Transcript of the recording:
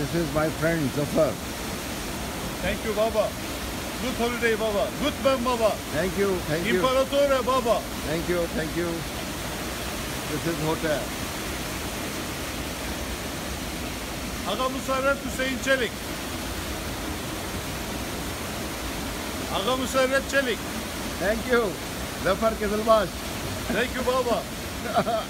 This is my friend Zafar. Thank you baba. Good holiday baba. Good man baba. Thank you, thank you, İmparatore baba. thank you, thank you. This is hotel. Aga Musarret Hüseyin Çelik. Aga Musarret Çelik. Thank you. Zafar Kızılbaş. Thank you baba.